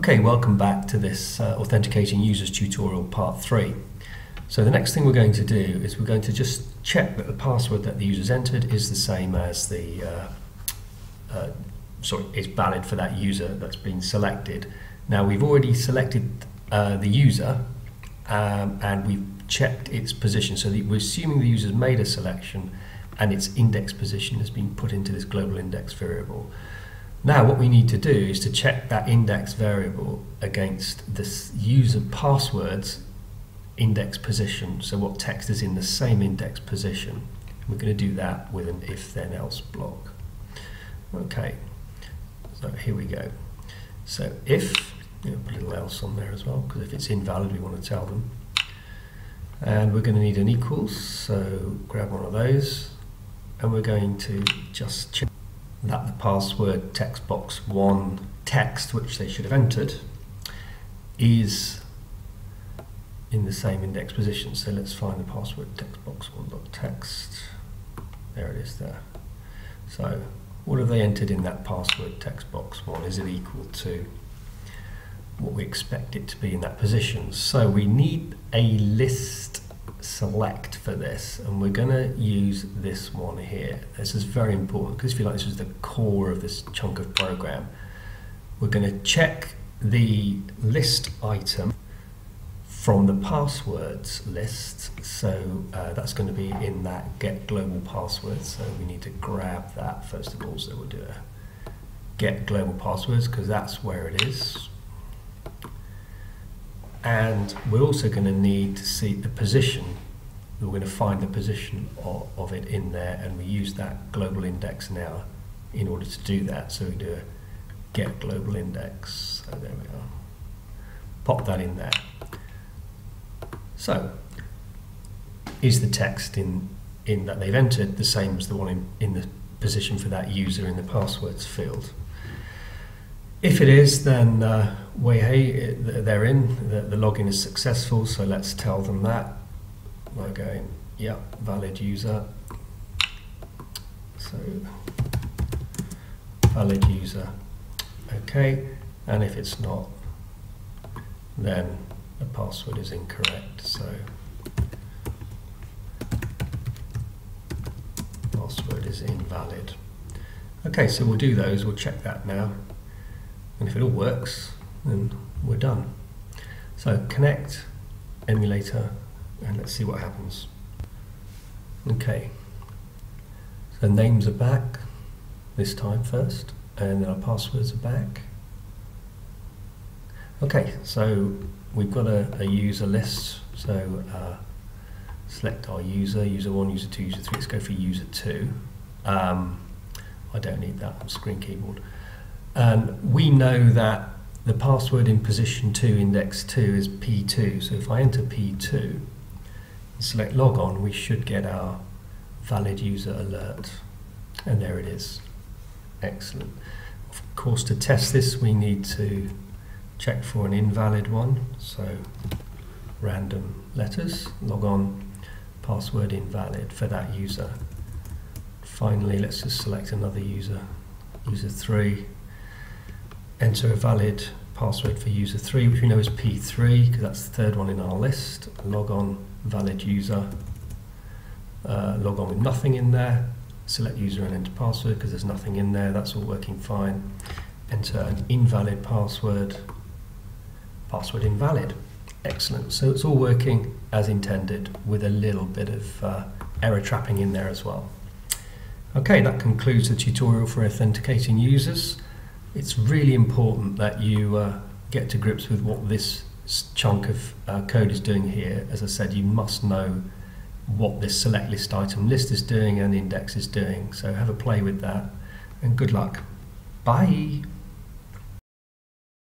Okay, welcome back to this uh, Authenticating Users tutorial part 3. So the next thing we're going to do is we're going to just check that the password that the user's entered is the same as the, uh, uh, sorry, is valid for that user that's been selected. Now we've already selected uh, the user um, and we've checked its position. So we're assuming the user's made a selection and its index position has been put into this global index variable. Now what we need to do is to check that index variable against this user password's index position. So what text is in the same index position. We're going to do that with an if then else block. Okay, so here we go. So if, you know, put a little else on there as well, because if it's invalid we want to tell them. And we're going to need an equals, so grab one of those, and we're going to just check that the password text box 1 text, which they should have entered, is in the same index position. So let's find the password text box 1.text. There it is there. So what have they entered in that password text box 1? Is it equal to what we expect it to be in that position? So we need a list select for this and we're going to use this one here. This is very important because if you like this is the core of this chunk of program. We're going to check the list item from the passwords list so uh, that's going to be in that get global passwords so we need to grab that first of all so we'll do a get global passwords because that's where it is and we're also going to need to see the position we're going to find the position of, of, it in there and we use that global index now in order to do that. So we do a get global index. So there we are. Pop that in there. So is the text in in that they've entered the same as the one in, in the position for that user in the passwords field? If it is, then uh, way hey, they're in, the, the login is successful, so let's tell them that. We're going, yeah, valid user. So, valid user. Okay, and if it's not, then the password is incorrect. So, password is invalid. Okay, so we'll do those, we'll check that now. And if it all works, then we're done. So connect, emulator, and let's see what happens. Okay, so names are back this time first, and then our passwords are back. Okay, so we've got a, a user list, so uh, select our user, user 1, user 2, user 3, let's go for user 2. Um, I don't need that on screen keyboard. And we know that the password in position 2, index 2 is P2. So if I enter P2 select log on, we should get our valid user alert. And there it is. Excellent. Of course, to test this, we need to check for an invalid one. So random letters, log on, password invalid for that user. Finally, let's just select another user, user 3 enter a valid password for user 3, which we know is P3, because that's the third one in our list. Log on, valid user. Uh, log on with nothing in there. Select user and enter password, because there's nothing in there. That's all working fine. Enter an invalid password. Password invalid. Excellent. So it's all working as intended, with a little bit of uh, error trapping in there as well. Okay, that concludes the tutorial for authenticating users it's really important that you uh, get to grips with what this chunk of uh, code is doing here. As I said, you must know what this select list item list is doing and index is doing. So have a play with that and good luck. Bye.